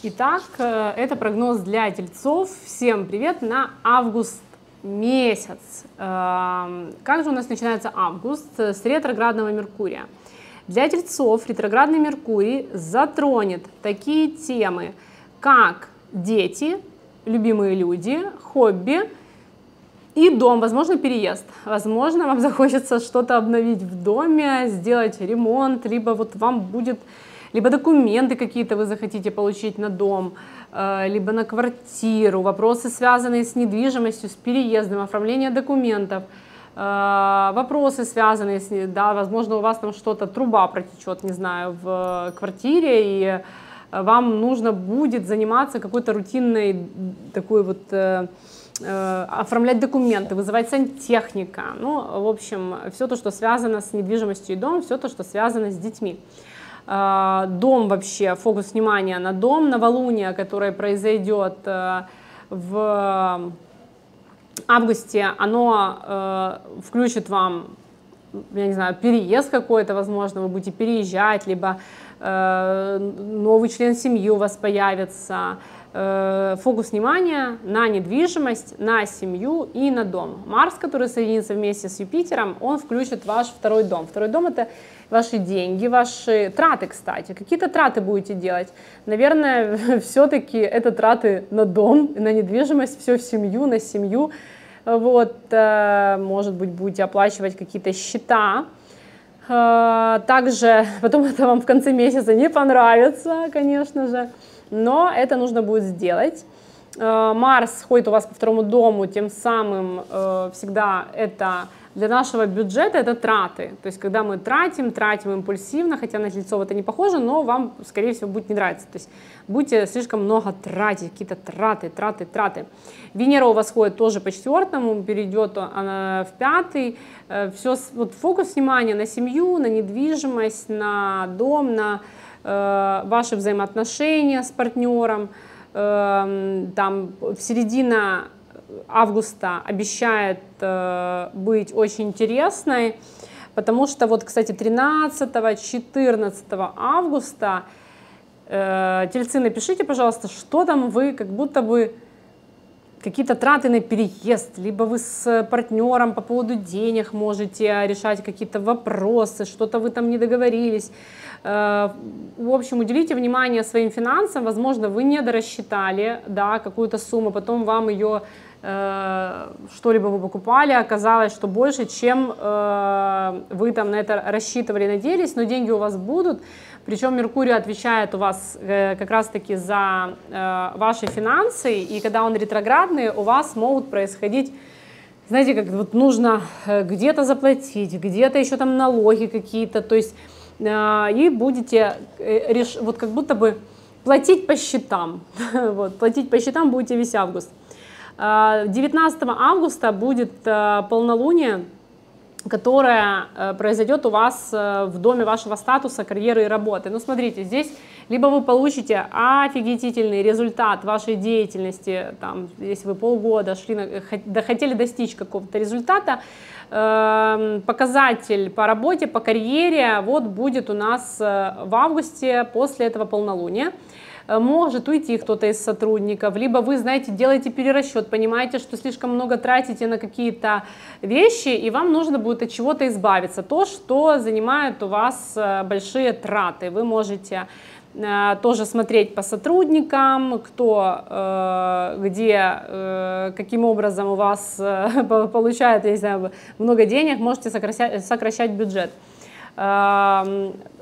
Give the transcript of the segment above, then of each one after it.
Итак, э, это прогноз для тельцов. Всем привет на август месяц. Эм, как же у нас начинается август? С ретроградного Меркурия. Для тельцов ретроградный Меркурий затронет такие темы, как дети, любимые люди, хобби и дом, возможно, переезд. Возможно, вам захочется что-то обновить в доме, сделать ремонт, либо вот вам будет либо документы какие-то вы захотите получить на дом, э, либо на квартиру, вопросы, связанные с недвижимостью, с переездом, оформление документов, э, вопросы, связанные с, да, возможно, у вас там что-то, труба протечет, не знаю, в квартире, и вам нужно будет заниматься какой-то рутинной такой вот э, оформлять документы, вызывать сантехника, ну, в общем, все то, что связано с недвижимостью и домом, все то, что связано с детьми. А, дом вообще, фокус внимания на дом, новолуние, которое произойдет э, в августе, оно э, включит вам, я не знаю, переезд какой-то, возможно, вы будете переезжать, либо э, новый член семьи у вас появится, фокус внимания на недвижимость, на семью и на дом. Марс, который соединится вместе с Юпитером, он включит ваш второй дом. Второй дом это ваши деньги, ваши траты, кстати. Какие-то траты будете делать. Наверное, все-таки это траты на дом, на недвижимость, все в семью, на семью. Вот, э, может быть, будете оплачивать какие-то счета. Э, также потом это вам в конце месяца не понравится, конечно же, но это нужно будет сделать. Э, Марс ходит у вас по второму дому, тем самым всегда это для нашего бюджета это траты. То есть, когда мы тратим, тратим импульсивно, хотя на Тельцов это не похоже, но вам, скорее всего, будет не нравиться. То есть, будете слишком много тратить, какие-то траты, траты, траты. Венера у вас ходит тоже по четвертому, перейдет она в пятый. Э, Все, вот фокус внимания на семью, на недвижимость, на дом, на э, ваши взаимоотношения с партнером. Э, там в середина августа обещает э, быть очень интересной, потому что вот, кстати, 13-14 августа, э, тельцы, напишите, пожалуйста, что там вы как будто бы какие-то траты на переезд, либо вы с партнером по поводу денег можете решать какие-то вопросы, что-то вы там не договорились. Э, в общем, уделите внимание своим финансам, возможно, вы не дорассчитали да, какую-то сумму, потом вам ее Э, что-либо вы покупали, оказалось, что больше, чем э, вы там на это рассчитывали, надеялись, но деньги у вас будут, причем Меркурий отвечает у вас э, как раз-таки за ваши финансы, и когда он ретроградный, у вас могут происходить знаете, как вот нужно где-то заплатить, где-то еще там налоги какие-то, то есть и будете вот как будто бы платить по счетам, вот, платить по счетам будете весь август. 19 августа будет э, полнолуние, которое э, произойдет у вас э, в доме вашего статуса, карьеры и работы. Ну, смотрите, здесь либо вы получите офигительный результат вашей деятельности, там, если вы полгода шли, хотели достичь какого-то результата, эм, показатель по работе, по карьере, вот будет у нас в августе после этого полнолуния. Э, может уйти кто-то из сотрудников, либо вы, знаете, делаете перерасчет, понимаете, что слишком много тратите на какие-то вещи, и вам нужно будет от чего-то избавиться. То, что занимает у вас э, большие траты. Вы можете э, тоже смотреть по сотрудникам, кто, где, каким образом у вас получает, я не знаю, много денег, можете сокращать, сокращать бюджет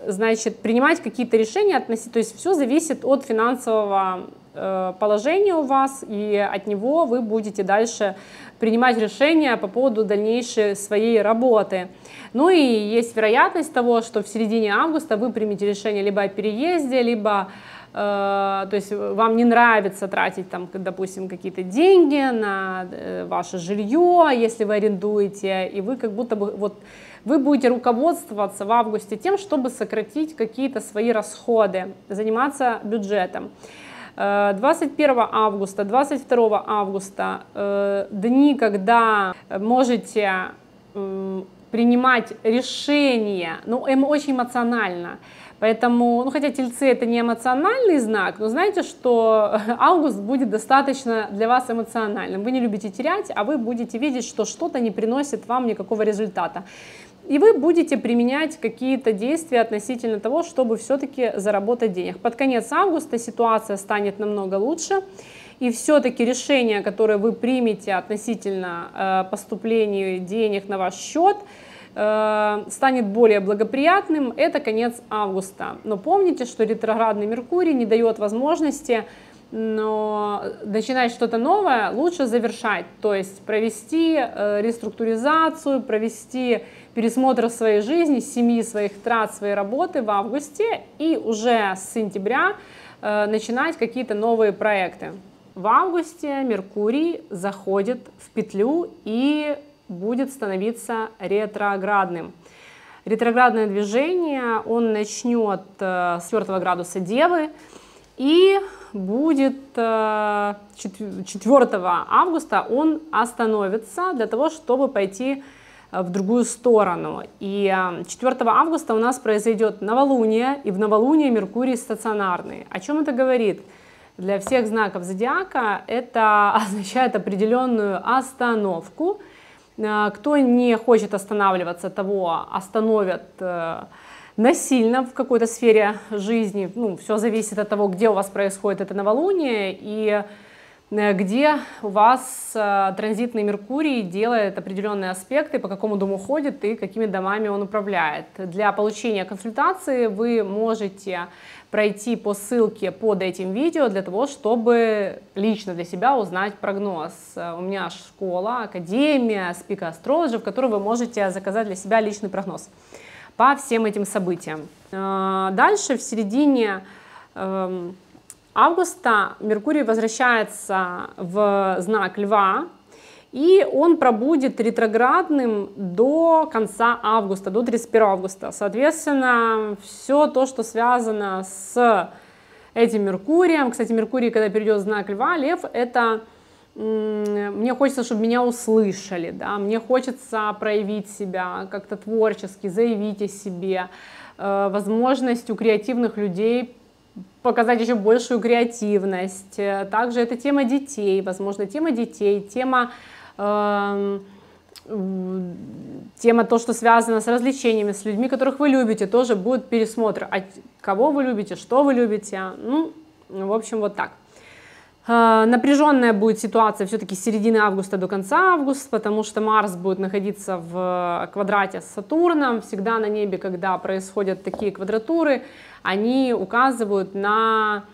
значит, принимать какие-то решения, относить, то есть все зависит от финансового э, положения у вас, и от него вы будете дальше принимать решения по поводу дальнейшей своей работы. Ну и есть вероятность того, что в середине августа вы примете решение либо о переезде, либо э, то есть вам не нравится тратить там, допустим, какие-то деньги на э, ваше жилье, если вы арендуете, и вы как будто бы вот вы будете руководствоваться в августе тем, чтобы сократить какие-то свои расходы, заниматься бюджетом. 21 э, августа, 22 августа, э, дни, когда можете принимать решения, ну, эм, очень эмоционально, Поэтому, ну хотя тельцы это не эмоциональный знак, но знаете, что август будет достаточно для вас эмоциональным. Вы не любите терять, а вы будете видеть, что что-то не приносит вам никакого результата. И вы будете применять какие-то действия относительно того, чтобы все-таки заработать денег. Под конец августа ситуация станет намного лучше. И все-таки решение, которое вы примете относительно э, поступления денег на ваш счет, э, станет более благоприятным, это конец августа. Но помните, что ретроградный Меркурий не дает возможности но начинать что-то новое лучше завершать, то есть провести э, реструктуризацию, провести пересмотр своей жизни, семьи, своих трат, своей работы в августе и уже с сентября начинать какие-то новые проекты. В августе Меркурий заходит в петлю и будет становиться ретроградным. Ретроградное движение он начнет э, с 4 градуса Девы и будет 4 э, августа он остановится для того, чтобы пойти э, в другую сторону. И 4 августа у нас произойдет новолуние, и в новолуние Меркурий стационарный. О чем это говорит? Для всех знаков зодиака это означает определенную остановку. Э, кто не хочет останавливаться, того остановят насильно в какой-то сфере жизни. Ну, все зависит от того, где у вас происходит это новолуние и э, где у вас э, транзитный Меркурий делает определенные аспекты, по какому дому ходит и какими домами он управляет. Для получения консультации вы можете пройти по ссылке под этим видео для того, чтобы лично для себя узнать прогноз. У меня школа, академия, спика Astrology, в которой вы можете заказать для себя личный прогноз по всем этим событиям. Э, дальше, в середине эм, августа, Меркурий возвращается в знак Льва, и он пробудет ретроградным до конца августа, до 31 августа. Соответственно, все то, что связано с этим Меркурием, кстати, Меркурий, когда перейдет в знак Льва, Лев — это мне хочется, чтобы меня услышали, да, мне хочется проявить себя как-то творчески, заявить о себе, э, возможность у креативных людей показать еще большую креативность. Также это тема детей, возможно, тема детей, тема э, тема то, что связано с развлечениями, с людьми, которых вы любите, тоже будет пересмотр. А кого вы любите, что вы любите, ну, в общем, вот так. Э, напряженная будет ситуация все-таки с середины августа до конца августа, потому что Марс будет находиться в квадрате с Сатурном. Всегда на небе, когда происходят такие квадратуры, они указывают на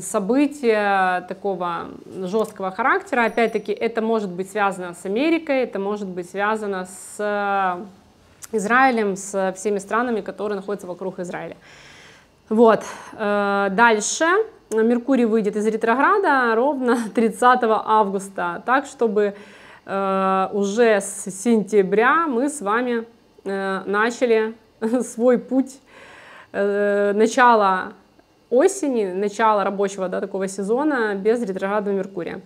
события такого жесткого характера. Опять-таки, это может быть связано с Америкой, это может быть связано с Израилем, с всеми странами, которые находятся вокруг Израиля. Вот. Э, дальше. Меркурий выйдет из ретрограда ровно 30 августа, так чтобы э, уже с сентября мы с вами э, начали свой путь э, начала осени, начала рабочего да, такого сезона без ретроградного Меркурия.